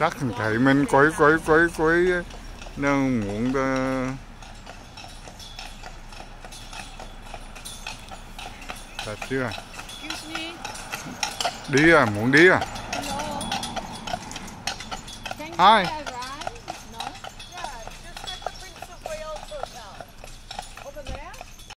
chắc thằng thầy mình quấy quấy quấy quấy nó muốn ta thật chưa? Đi à muốn đi à? Hai